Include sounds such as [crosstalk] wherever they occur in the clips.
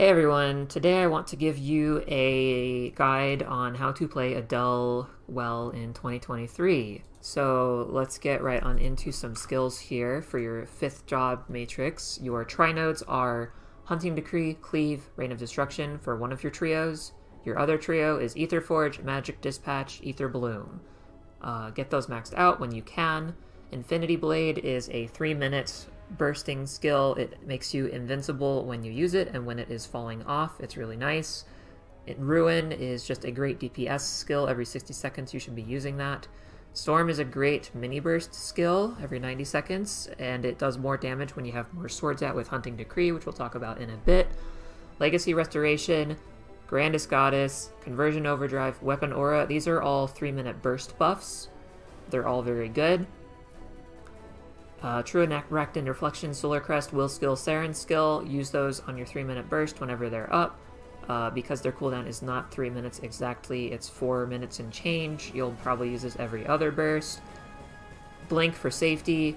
Hey everyone, today I want to give you a guide on how to play Adele well in 2023. So let's get right on into some skills here for your fifth job matrix. Your trinodes are Hunting Decree, Cleave, Reign of Destruction for one of your trios. Your other trio is Aether Forge, Magic Dispatch, Aether Bloom. Uh, get those maxed out when you can. Infinity Blade is a three minute bursting skill. It makes you invincible when you use it, and when it is falling off, it's really nice. It, Ruin is just a great DPS skill. Every 60 seconds, you should be using that. Storm is a great mini burst skill every 90 seconds, and it does more damage when you have more swords out with Hunting Decree, which we'll talk about in a bit. Legacy Restoration, Grandis Goddess, Conversion Overdrive, Weapon Aura, these are all 3 minute burst buffs. They're all very good. Uh, True Arachnid Reflection, Solar Crest, Will Skill, Seren Skill, use those on your 3 minute burst whenever they're up. Uh, because their cooldown is not 3 minutes exactly, it's 4 minutes and change. You'll probably use this every other burst. Blink for safety,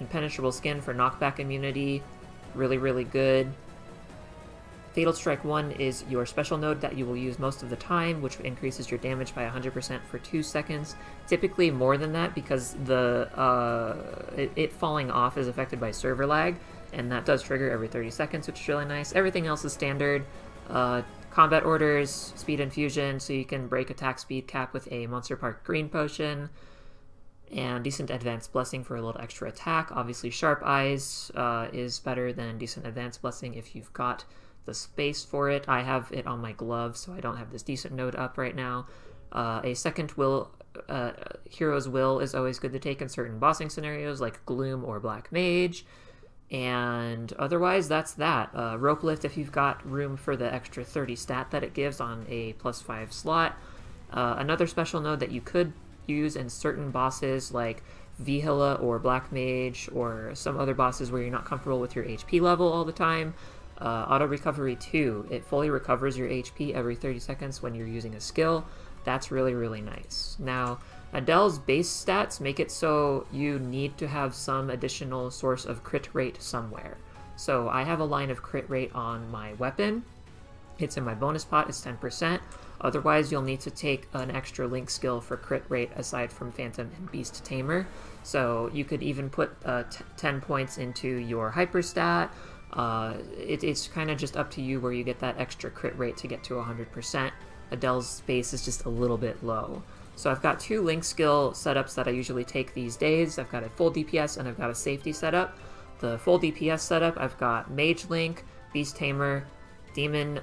Impenetrable Skin for knockback immunity, really, really good. Fatal Strike 1 is your special node that you will use most of the time, which increases your damage by 100% for 2 seconds. Typically more than that because the uh, it, it, falling off is affected by server lag, and that does trigger every 30 seconds, which is really nice. Everything else is standard. Uh, combat orders, speed infusion, so you can break attack speed cap with a Monster Park Green Potion and decent advanced blessing for a little extra attack. Obviously, sharp eyes uh, is better than decent advanced blessing if you've got the space for it. I have it on my glove, so I don't have this decent node up right now. Uh, a second will, uh, hero's will is always good to take in certain bossing scenarios like Gloom or Black Mage. And otherwise, that's that. Uh, rope lift if you've got room for the extra 30 stat that it gives on a plus 5 slot. Uh, another special node that you could use in certain bosses like Vihila or Black Mage or some other bosses where you're not comfortable with your HP level all the time uh, Auto Recovery 2, it fully recovers your HP every 30 seconds when you're using a skill. That's really, really nice. Now, Adele's base stats make it so you need to have some additional source of crit rate somewhere. So I have a line of crit rate on my weapon. It's in my bonus pot, it's 10%. Otherwise, you'll need to take an extra link skill for crit rate aside from Phantom and Beast Tamer. So you could even put uh, 10 points into your hyperstat, uh, it, it's kind of just up to you where you get that extra crit rate to get to 100%. Adele's base is just a little bit low. So I've got two link skill setups that I usually take these days. I've got a full DPS and I've got a safety setup. The full DPS setup, I've got Mage Link, Beast Tamer, Demon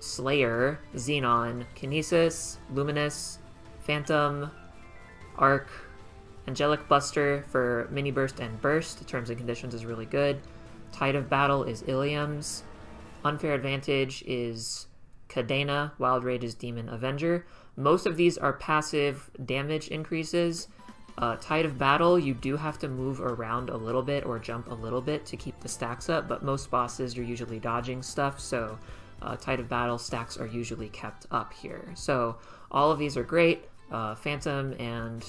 Slayer, Xenon, Kinesis, Luminous, Phantom, Ark, Angelic Buster for Mini Burst and Burst. Terms and conditions is really good. Tide of Battle is Illium's. Unfair Advantage is Cadena. Wild Rage is Demon Avenger. Most of these are passive damage increases. Uh, Tide of Battle, you do have to move around a little bit or jump a little bit to keep the stacks up, but most bosses you're usually dodging stuff, so uh, Tide of Battle stacks are usually kept up here. So all of these are great. Uh, Phantom and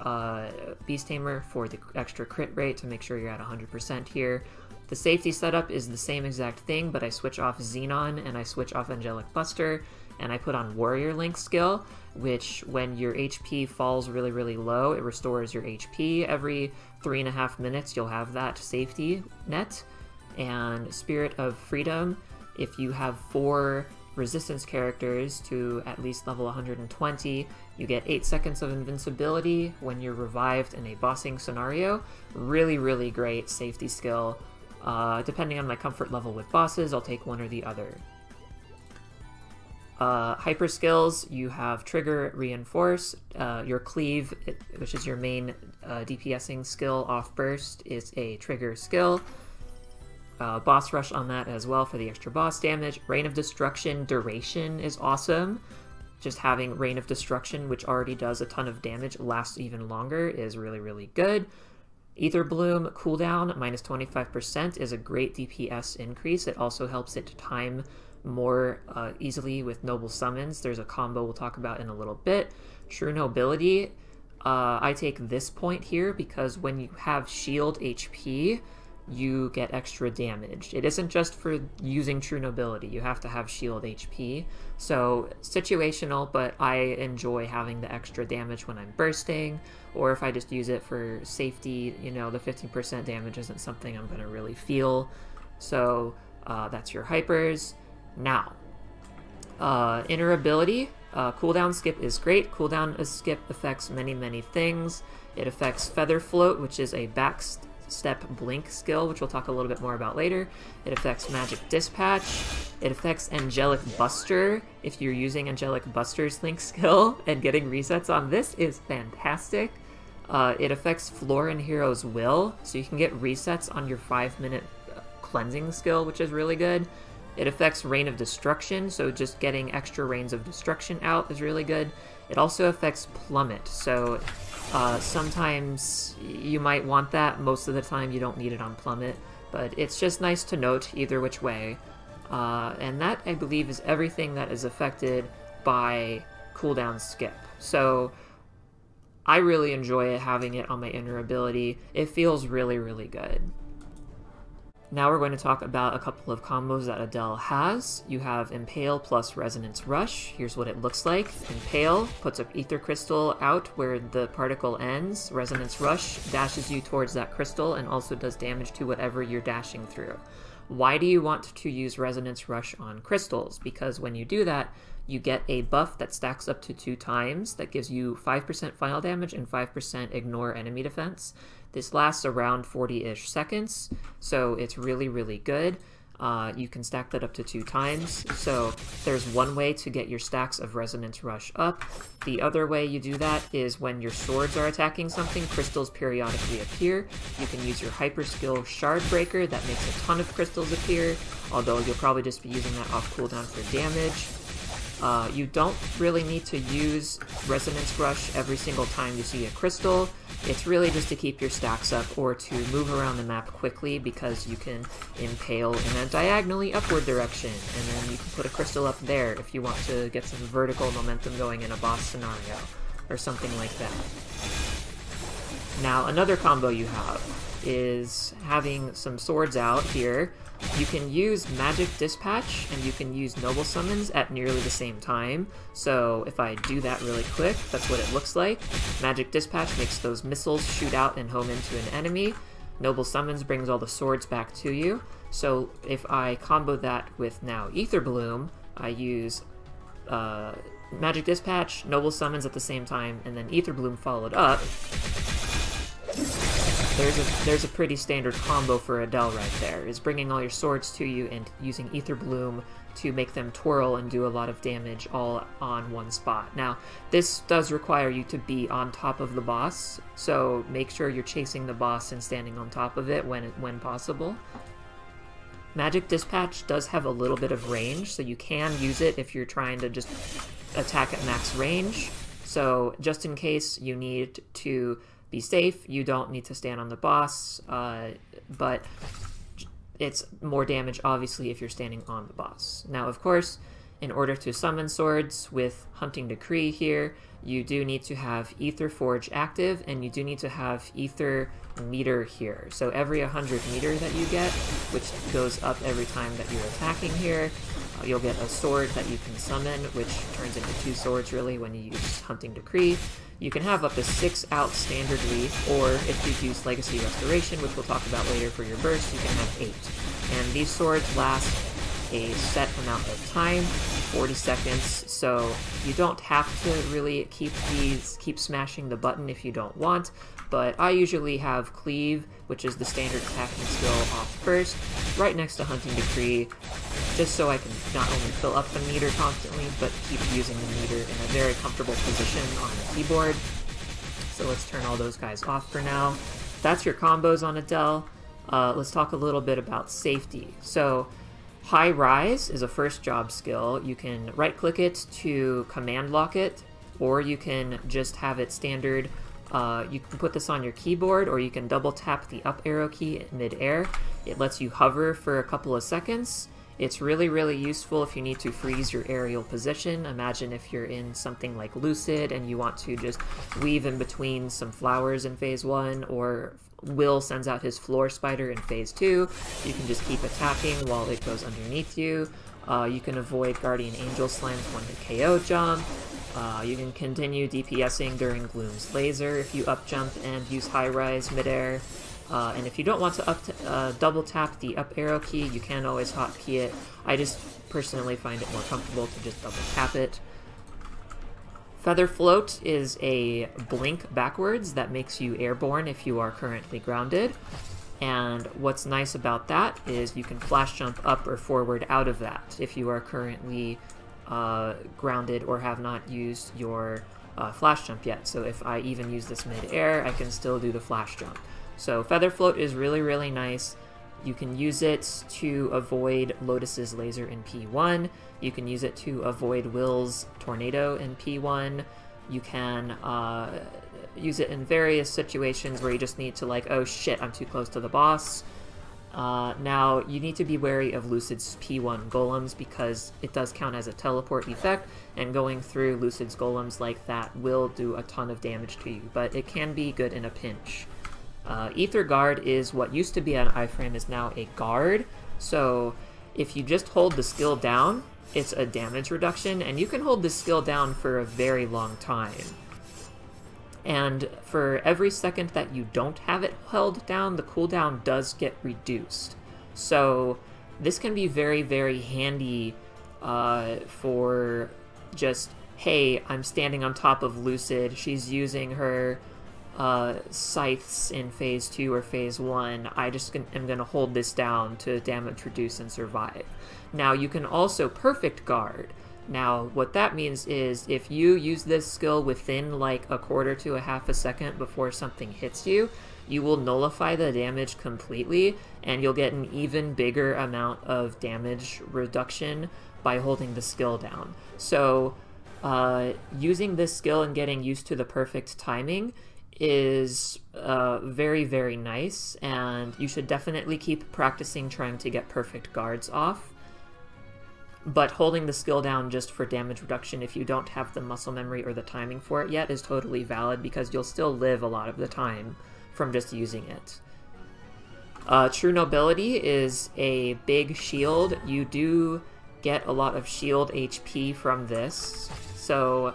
uh, Beast Tamer for the extra crit rate to make sure you're at 100% here. The safety setup is the same exact thing, but I switch off Xenon and I switch off Angelic Buster and I put on Warrior Link skill, which when your HP falls really, really low, it restores your HP. Every three and a half minutes, you'll have that safety net. And Spirit of Freedom, if you have four resistance characters to at least level 120, you get 8 seconds of invincibility when you're revived in a bossing scenario. Really, really great safety skill. Uh, depending on my comfort level with bosses, I'll take one or the other. Uh, hyper skills, you have Trigger, Reinforce. Uh, your Cleave, which is your main uh, DPSing skill off burst, is a trigger skill. Uh, boss Rush on that as well for the extra boss damage. Reign of Destruction duration is awesome. Just having Reign of Destruction, which already does a ton of damage, last even longer is really, really good. Aether Bloom cooldown minus 25% is a great DPS increase. It also helps it time more uh, easily with Noble Summons. There's a combo we'll talk about in a little bit. True Nobility, uh, I take this point here because when you have shield HP, you get extra damage. It isn't just for using True Nobility, you have to have shield HP. So, situational, but I enjoy having the extra damage when I'm bursting, or if I just use it for safety, you know, the 15% damage isn't something I'm going to really feel. So, uh, that's your hypers. Now, uh, inner ability, uh, cooldown skip is great. Cooldown skip affects many, many things. It affects Feather Float, which is a back step blink skill, which we'll talk a little bit more about later. It affects Magic Dispatch. It affects Angelic Buster. If you're using Angelic Buster's link [laughs] skill and getting resets on this is fantastic. Uh, it affects Floran Hero's Will, so you can get resets on your 5 minute uh, cleansing skill, which is really good. It affects Reign of Destruction, so just getting extra Reigns of Destruction out is really good. It also affects Plummet, so uh, sometimes you might want that, most of the time you don't need it on Plummet, but it's just nice to note either which way. Uh, and that, I believe, is everything that is affected by cooldown skip. So I really enjoy having it on my inner ability. It feels really, really good. Now we're going to talk about a couple of combos that Adele has. You have Impale plus Resonance Rush. Here's what it looks like. Impale puts a Aether Crystal out where the particle ends. Resonance Rush dashes you towards that crystal and also does damage to whatever you're dashing through. Why do you want to use Resonance Rush on crystals? Because when you do that, you get a buff that stacks up to two times that gives you 5% final damage and 5% ignore enemy defense. This lasts around 40-ish seconds, so it's really, really good. Uh, you can stack that up to two times. So there's one way to get your stacks of Resonance Rush up. The other way you do that is when your swords are attacking something, crystals periodically appear. You can use your hyper skill Shard Breaker that makes a ton of crystals appear, although you'll probably just be using that off cooldown for damage. Uh, you don't really need to use Resonance Rush every single time you see a crystal. It's really just to keep your stacks up or to move around the map quickly because you can impale in a diagonally upward direction and then you can put a crystal up there if you want to get some vertical momentum going in a boss scenario or something like that. Now another combo you have is having some swords out here you can use Magic Dispatch and you can use Noble Summons at nearly the same time. So if I do that really quick, that's what it looks like. Magic Dispatch makes those missiles shoot out and home into an enemy. Noble Summons brings all the swords back to you. So if I combo that with now Aether Bloom, I use uh, Magic Dispatch, Noble Summons at the same time, and then Aether Bloom followed up there's a there's a pretty standard combo for Adele right there, is bringing all your swords to you and using Aether Bloom to make them twirl and do a lot of damage all on one spot. Now, this does require you to be on top of the boss, so make sure you're chasing the boss and standing on top of it when when possible. Magic Dispatch does have a little bit of range, so you can use it if you're trying to just attack at max range. So just in case you need to be safe. You don't need to stand on the boss, uh, but it's more damage, obviously, if you're standing on the boss. Now, of course, in order to summon swords with Hunting Decree here, you do need to have Aether Forge active, and you do need to have Aether Meter here. So every 100 meter that you get, which goes up every time that you're attacking here, uh, you'll get a sword that you can summon, which turns into two swords really when you use Hunting Decree. You can have up to six out standardly, or if you use Legacy Restoration, which we'll talk about later for your burst, you can have eight. And these swords last a set amount of time, 40 seconds, so you don't have to really keep these, keep smashing the button if you don't want, but I usually have Cleave, which is the standard attacking skill off first, right next to Hunting Decree, just so I can not only fill up the meter constantly, but keep using the meter in a very comfortable position on the keyboard. So let's turn all those guys off for now. That's your combos on Adele. Uh, let's talk a little bit about safety. So High Rise is a first job skill. You can right click it to command lock it, or you can just have it standard uh, you can put this on your keyboard or you can double tap the up arrow key mid-air. It lets you hover for a couple of seconds It's really, really useful if you need to freeze your aerial position. Imagine if you're in something like Lucid and you want to just weave in between some flowers in phase one, or Will sends out his floor spider in phase two. You can just keep attacking while it goes underneath you. Uh, you can avoid Guardian Angel Slime's one hit KO jump. Uh, you can continue DPSing during Gloom's laser if you up jump and use high rise midair. Uh, and if you don't want to up uh, double tap the up arrow key, you can always hotkey it. I just personally find it more comfortable to just double tap it. Feather Float is a blink backwards that makes you airborne if you are currently grounded. And what's nice about that is you can flash jump up or forward out of that if you are currently uh, grounded or have not used your uh, flash jump yet. So if I even use this mid-air, I can still do the flash jump. So Feather Float is really, really nice. You can use it to avoid Lotus's laser in P1. You can use it to avoid Will's tornado in P1. You can uh, use it in various situations where you just need to like, oh shit, I'm too close to the boss. Uh, now, you need to be wary of Lucid's P1 golems because it does count as a teleport effect, and going through Lucid's golems like that will do a ton of damage to you, but it can be good in a pinch. Uh, Aether Guard is what used to be an iframe is now a guard. So if you just hold the skill down, it's a damage reduction, and you can hold the skill down for a very long time. And for every second that you don't have it held down, the cooldown does get reduced. So this can be very, very handy uh, for just, hey, I'm standing on top of Lucid, she's using her uh, scythes in phase two or phase one, I just am going to hold this down to damage reduce and survive. Now you can also perfect guard. Now what that means is if you use this skill within like a quarter to a half a second before something hits you, you will nullify the damage completely and you'll get an even bigger amount of damage reduction by holding the skill down. So uh, using this skill and getting used to the perfect timing is uh, very, very nice, and you should definitely keep practicing trying to get perfect guards off. But holding the skill down just for damage reduction if you don't have the muscle memory or the timing for it yet is totally valid because you'll still live a lot of the time from just using it. Uh, True Nobility is a big shield. You do get a lot of shield HP from this, so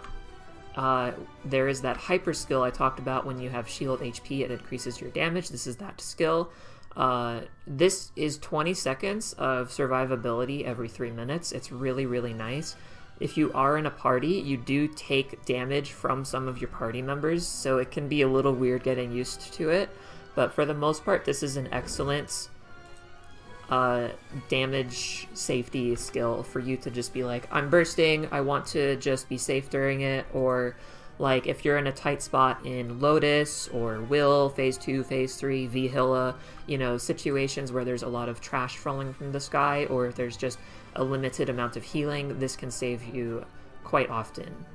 uh, there is that hyper skill I talked about when you have shield HP, it increases your damage. This is that skill. Uh, this is 20 seconds of survivability every 3 minutes. It's really, really nice. If you are in a party, you do take damage from some of your party members, so it can be a little weird getting used to it. But for the most part, this is an excellent uh, damage safety skill for you to just be like, I'm bursting, I want to just be safe during it, or like if you're in a tight spot in Lotus or Will, Phase 2, Phase 3, Vihilla, you know, situations where there's a lot of trash falling from the sky, or if there's just a limited amount of healing, this can save you quite often.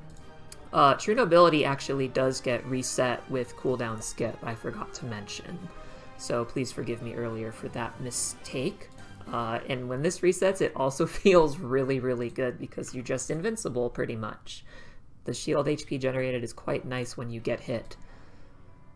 Uh, True Nobility actually does get reset with cooldown skip, I forgot to mention so please forgive me earlier for that mistake. Uh, and when this resets, it also [laughs] feels really, really good because you're just invincible pretty much. The shield HP generated is quite nice when you get hit.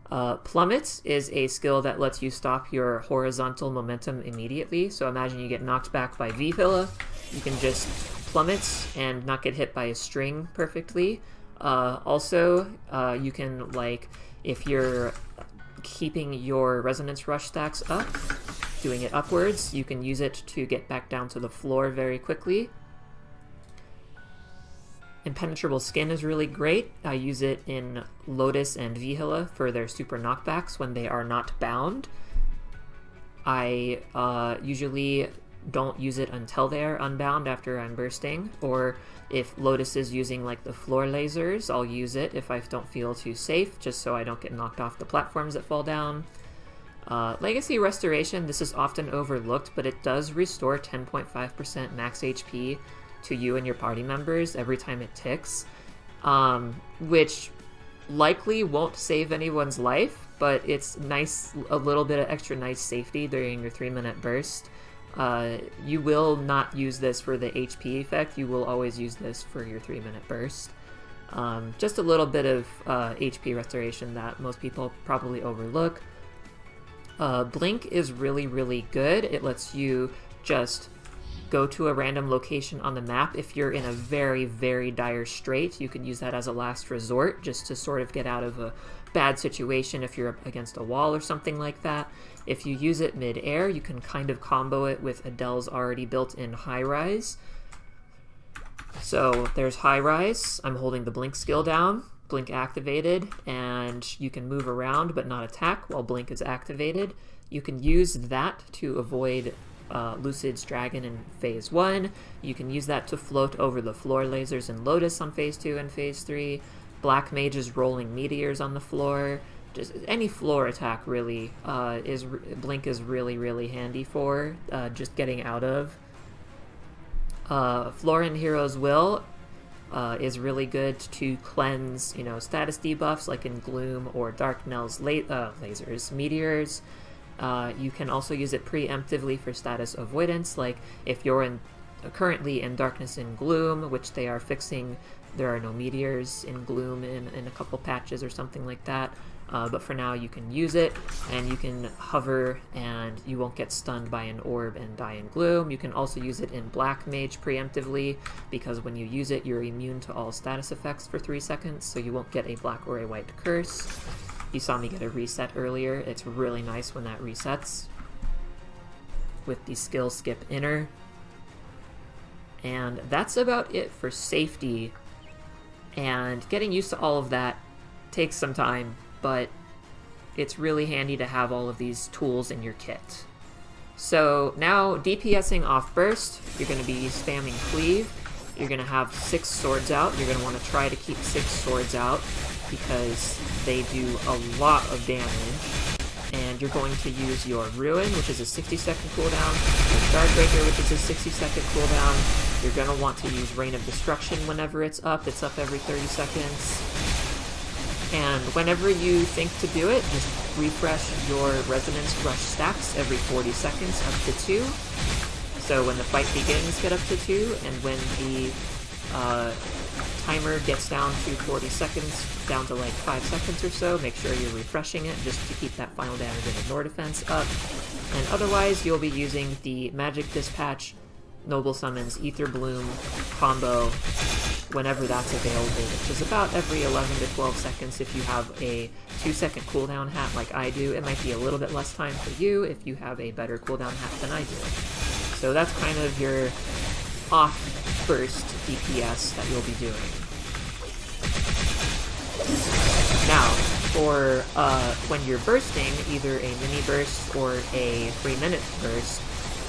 Uh, Plummet is a skill that lets you stop your horizontal momentum immediately. So imagine you get knocked back by Vihilla, you can just plummet and not get hit by a string perfectly. Uh, also, uh, you can, like, if you're keeping your Resonance Rush stacks up, doing it upwards. You can use it to get back down to the floor very quickly. Impenetrable Skin is really great. I use it in Lotus and Vihila for their super knockbacks when they are not bound. I uh, usually don't use it until they're unbound after I'm bursting, or if Lotus is using like the floor lasers, I'll use it if I don't feel too safe, just so I don't get knocked off the platforms that fall down. Uh, Legacy Restoration, this is often overlooked, but it does restore 10.5% max HP to you and your party members every time it ticks, um, which likely won't save anyone's life, but it's nice, a little bit of extra nice safety during your three minute burst Uh, you will not use this for the HP effect, you will always use this for your 3 minute burst. Um, just a little bit of uh, HP restoration that most people probably overlook. Uh, Blink is really, really good. It lets you just go to a random location on the map. If you're in a very, very dire strait, you can use that as a last resort just to sort of get out of a bad situation if you're against a wall or something like that. If you use it mid-air, you can kind of combo it with Adele's already built-in high rise. So there's high rise. I'm holding the blink skill down, blink activated, and you can move around but not attack while blink is activated. You can use that to avoid uh, Lucid's Dragon in Phase 1. You can use that to float over the floor lasers in Lotus on Phase 2 and Phase 3. Black Mage's rolling meteors on the floor. Just any floor attack really uh, is Blink is really really handy for uh, just getting out of. Uh, Floran Hero's Will uh, is really good to cleanse, you know, status debuffs like in Gloom or Darknell's la uh, lasers, meteors. Uh, you can also use it preemptively for status avoidance, like if you're in currently in Darkness and Gloom, which they are fixing. There are no meteors in Gloom in, in a couple patches or something like that. Uh, but for now you can use it and you can hover and you won't get stunned by an orb and die in gloom. You can also use it in Black Mage preemptively because when you use it you're immune to all status effects for 3 seconds so you won't get a black or a white curse. You saw me get a reset earlier. It's really nice when that resets with the skill skip inner. And that's about it for safety. And getting used to all of that takes some time but it's really handy to have all of these tools in your kit. So now DPSing off burst, you're going to be spamming cleave. You're going to have six swords out. You're going to want to try to keep six swords out because they do a lot of damage. You're going to use your Ruin, which is a 60 second cooldown, your Shardbreaker, which is a 60 second cooldown. You're going to want to use Reign of Destruction whenever it's up. It's up every 30 seconds. And whenever you think to do it, just refresh your Resonance Rush stacks every 40 seconds up to 2. So when the fight begins, get up to 2, and when the uh, timer gets down to 40 seconds, down to like 5 seconds or so, make sure you're refreshing it just to keep that final damage and ignore defense up. And otherwise, you'll be using the Magic Dispatch, Noble Summons, Aether Bloom combo whenever that's available, which is about every 11 to 12 seconds if you have a 2 second cooldown hat like I do. It might be a little bit less time for you if you have a better cooldown hat than I do. So that's kind of your off burst DPS that you'll be doing. Now, for uh, when you're bursting, either a mini burst or a 3 minute burst,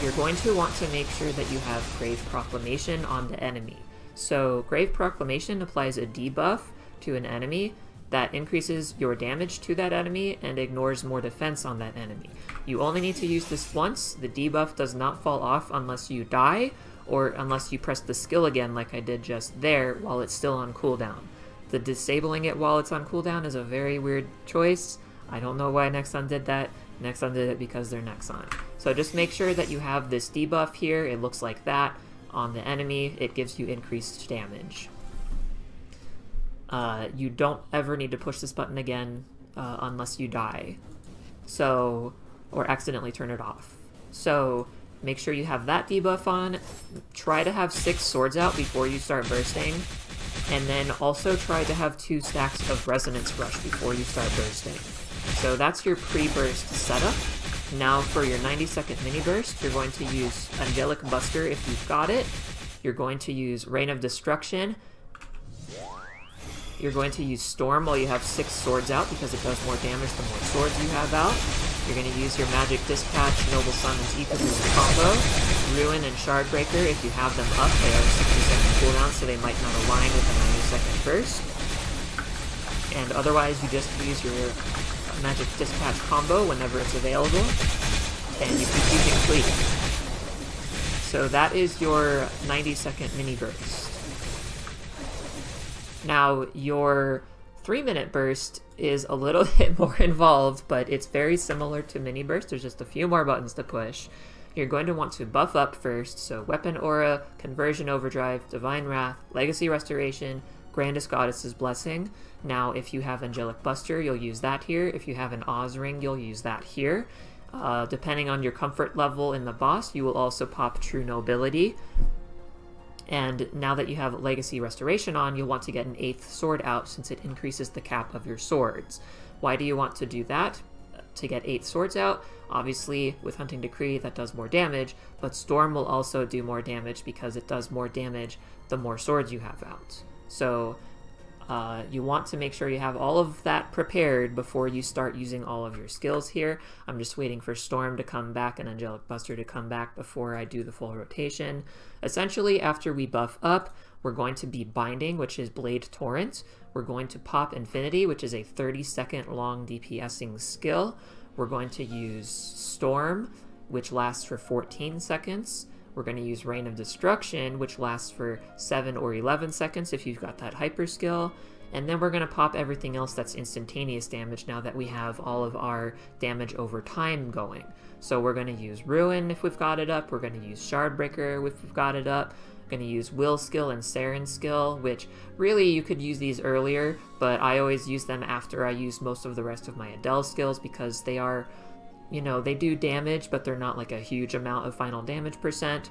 you're going to want to make sure that you have Grave Proclamation on the enemy. So Grave Proclamation applies a debuff to an enemy that increases your damage to that enemy and ignores more defense on that enemy. You only need to use this once. The debuff does not fall off unless you die or unless you press the skill again like I did just there while it's still on cooldown. The disabling it while it's on cooldown is a very weird choice. I don't know why Nexon did that. Nexon did it because they're Nexon. So just make sure that you have this debuff here. It looks like that on the enemy, it gives you increased damage. Uh, you don't ever need to push this button again uh, unless you die. So, or accidentally turn it off. So, make sure you have that debuff on. Try to have six swords out before you start bursting. And then also try to have two stacks of Resonance Rush before you start bursting. So that's your pre-burst setup. Now for your 90 second mini burst, you're going to use Angelic Buster if you've got it. You're going to use Reign of Destruction. You're going to use Storm while you have six swords out because it does more damage the more swords you have out. You're going to use your Magic Dispatch, Noble Summons, Aether combo, Ruin and Shardbreaker if you have them up. They are 60 second cooldown so they might not align with the 90 second burst. And otherwise you just use your Magic Dispatch combo whenever it's available, and you keep using Fleet. So that is your 90 second mini burst. Now, your 3 minute burst is a little [laughs] bit more involved, but it's very similar to mini burst. There's just a few more buttons to push. You're going to want to buff up first, so Weapon Aura, Conversion Overdrive, Divine Wrath, Legacy Restoration, Grandis Goddess's Blessing. Now, if you have Angelic Buster, you'll use that here. If you have an Oz Ring, you'll use that here. Uh, depending on your comfort level in the boss, you will also pop True Nobility. And now that you have Legacy Restoration on, you'll want to get an 8th sword out since it increases the cap of your swords. Why do you want to do that? To get 8 swords out, obviously with Hunting Decree that does more damage, but Storm will also do more damage because it does more damage the more swords you have out. So uh, you want to make sure you have all of that prepared before you start using all of your skills here. I'm just waiting for Storm to come back and Angelic Buster to come back before I do the full rotation. Essentially, after we buff up, we're going to be Binding, which is Blade Torrent. We're going to pop Infinity, which is a 30 second long DPSing skill. We're going to use Storm, which lasts for 14 seconds. We're going to use Reign of Destruction, which lasts for 7 or 11 seconds if you've got that hyper skill. And then we're going to pop everything else that's instantaneous damage now that we have all of our damage over time going. So we're going to use Ruin if we've got it up. We're going to use Shardbreaker if we've got it up. Going to use Will skill and Seren skill, which really you could use these earlier, but I always use them after I use most of the rest of my Adele skills because they are you know, they do damage, but they're not like a huge amount of final damage percent.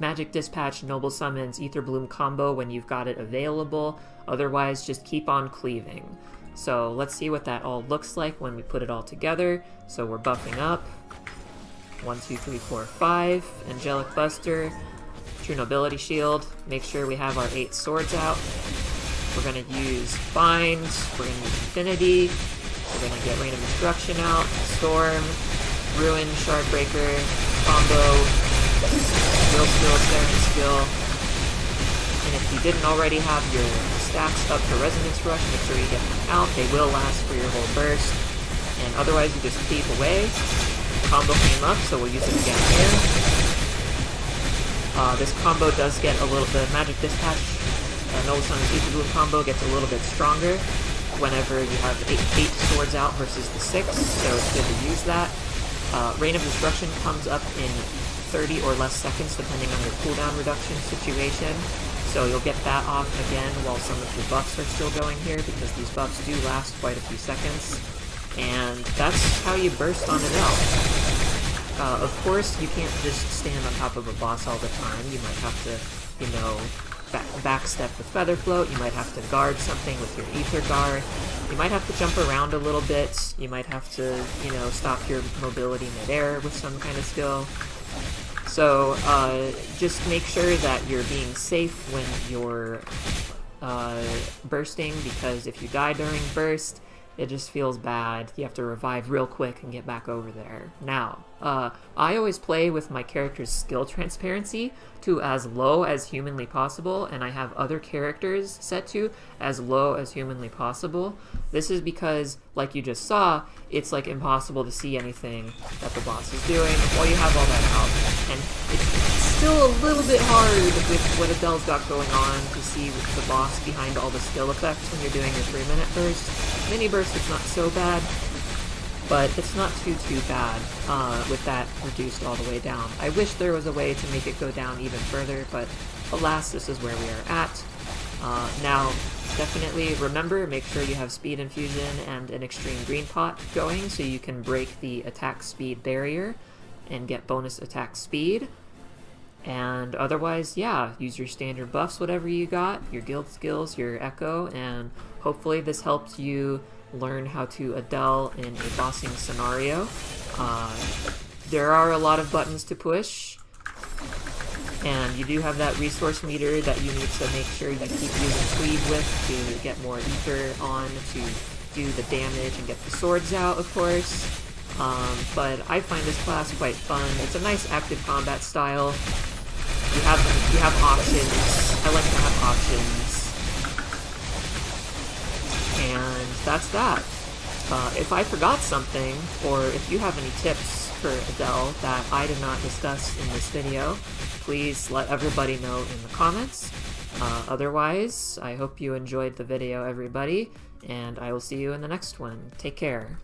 Magic Dispatch, Noble Summons, Aether Bloom combo when you've got it available. Otherwise, just keep on cleaving. So let's see what that all looks like when we put it all together. So we're buffing up. One, two, three, four, five. Angelic Buster. True Nobility Shield. Make sure we have our eight swords out. We're going to use Bind. We're going to use Infinity. We're gonna get Reign of Destruction out, Storm, Ruin, Shardbreaker, Combo, Will Skill, Seren Skill. And if you didn't already have your stacks up for Resonance Rush, make sure you get them out. They will last for your whole burst. And otherwise you just keep away. Combo came up, so we'll use it again here. Uh, this combo does get a little, the Magic Dispatch uh, Noble Sun Aether Bloom combo gets a little bit stronger whenever you have eight, eight swords out versus the six, so it's good to use that. Uh, Reign of Destruction comes up in 30 or less seconds depending on your cooldown reduction situation. So you'll get that off again while some of your buffs are still going here because these buffs do last quite a few seconds. And that's how you burst on an elf. Uh, of course, you can't just stand on top of a boss all the time. You might have to, you know, back, backstep with Feather Float, you might have to guard something with your Aether Guard, you might have to jump around a little bit, you might have to, you know, stop your mobility midair with some kind of skill. So, uh, just make sure that you're being safe when you're uh, bursting, because if you die during burst, it just feels bad. You have to revive real quick and get back over there. Now, uh, I always play with my character's skill transparency to as low as humanly possible, and I have other characters set to as low as humanly possible. This is because, like you just saw, it's like impossible to see anything that the boss is doing while you have all that out. And still a little bit hard with what Adele's got going on to see the boss behind all the skill effects when you're doing your 3 minute burst. Mini burst is not so bad, but it's not too, too bad uh, with that reduced all the way down. I wish there was a way to make it go down even further, but alas, this is where we are at. Uh, now, definitely remember, make sure you have Speed Infusion and an Extreme Green Pot going so you can break the attack speed barrier and get bonus attack speed. And otherwise, yeah, use your standard buffs, whatever you got, your guild skills, your echo, and hopefully this helps you learn how to Adele in a bossing scenario. Uh, there are a lot of buttons to push, and you do have that resource meter that you need to make sure you keep using Cleave with to get more ether on to do the damage and get the swords out, of course. Um, but I find this class quite fun. It's a nice active combat style. You have you have options. I like to have options and that's that. Uh, if I forgot something, or if you have any tips for Adele that I did not discuss in this video, please let everybody know in the comments. Uh, otherwise, I hope you enjoyed the video, everybody, and I will see you in the next one. Take care.